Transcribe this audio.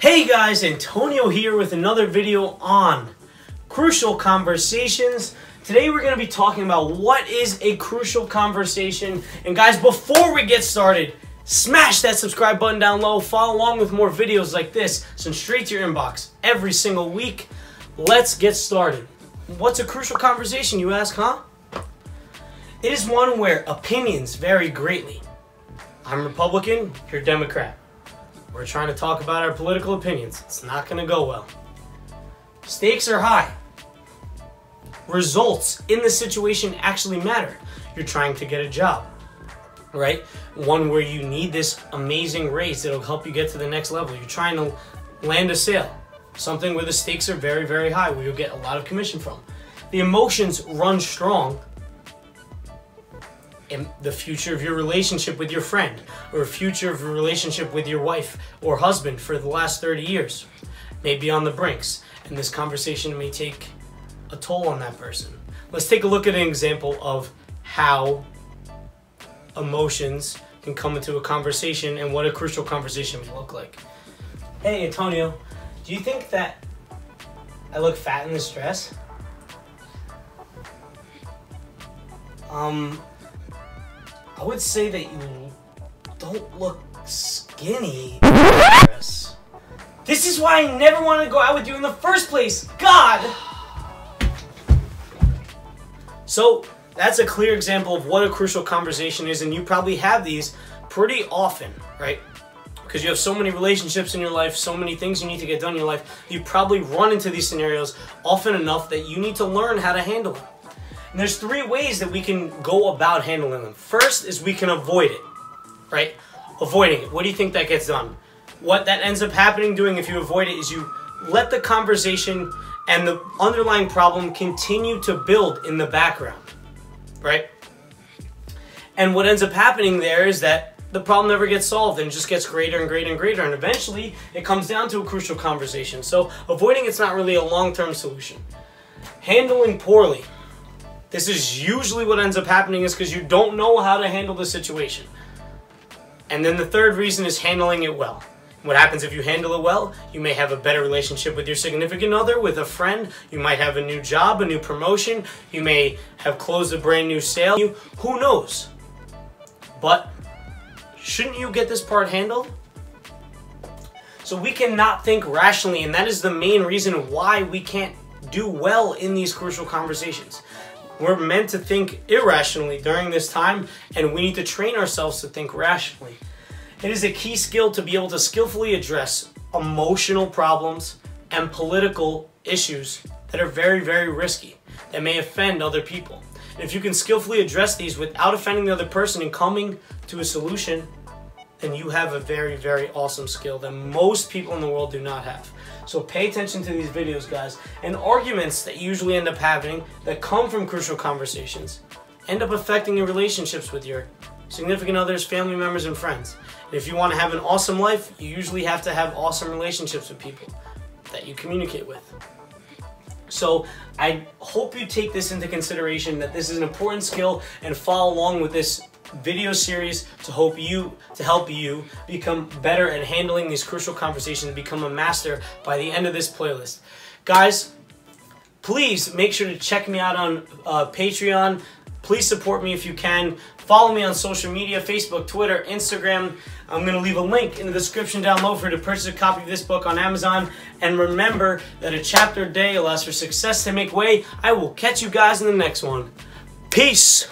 Hey guys, Antonio here with another video on crucial conversations. Today we're going to be talking about what is a crucial conversation. And guys, before we get started, smash that subscribe button down low. Follow along with more videos like this sent straight to your inbox every single week. Let's get started. What's a crucial conversation, you ask, huh? It is one where opinions vary greatly. I'm Republican, you're Democrat. We're trying to talk about our political opinions. It's not going to go well. Stakes are high. Results in the situation actually matter. You're trying to get a job, right? One where you need this amazing raise that'll help you get to the next level. You're trying to land a sale, something where the stakes are very, very high, where you'll get a lot of commission from. The emotions run strong in the future of your relationship with your friend or future of your relationship with your wife or husband for the last 30 years may be on the brinks and this conversation may take a toll on that person. Let's take a look at an example of how emotions can come into a conversation and what a crucial conversation may look like. Hey antonio do you think that i look fat in this dress? Um I would say that you don't look skinny. This is why I never wanted to go out with you in the first place. God! So, that's a clear example of what a crucial conversation is, and you probably have these pretty often, right? Because you have so many relationships in your life, so many things you need to get done in your life, you probably run into these scenarios often enough that you need to learn how to handle them. And there's three ways that we can go about handling them. First is we can avoid it, right? Avoiding it. What do you think that gets done? What that ends up happening doing if you avoid it is you let the conversation and the underlying problem continue to build in the background, right? And what ends up happening there is that the problem never gets solved and it just gets greater and greater and greater and eventually it comes down to a crucial conversation. So avoiding it's not really a long-term solution. Handling poorly. This is usually what ends up happening is because you don't know how to handle the situation. And then the third reason is handling it well. What happens if you handle it well? You may have a better relationship with your significant other, with a friend. You might have a new job, a new promotion. You may have closed a brand new sale. Who knows? But shouldn't you get this part handled? So we cannot think rationally, and that is the main reason why we can't do well in these crucial conversations. We're meant to think irrationally during this time, and we need to train ourselves to think rationally. It is a key skill to be able to skillfully address emotional problems and political issues that are very, very risky, that may offend other people. And if you can skillfully address these without offending the other person and coming to a solution, then you have a very, very awesome skill that most people in the world do not have. So pay attention to these videos, guys. And arguments that usually end up happening that come from crucial conversations end up affecting your relationships with your significant others, family members, and friends. And if you want to have an awesome life, you usually have to have awesome relationships with people that you communicate with. So I hope you take this into consideration that this is an important skill and follow along with this video series to help you to help you become better at handling these crucial conversations and become a master by the end of this playlist. Guys, please make sure to check me out on uh, Patreon. Please support me if you can. Follow me on social media, Facebook, Twitter, Instagram. I'm going to leave a link in the description down below for you to purchase a copy of this book on Amazon. And remember that a chapter a day allows for success to make way. I will catch you guys in the next one. Peace!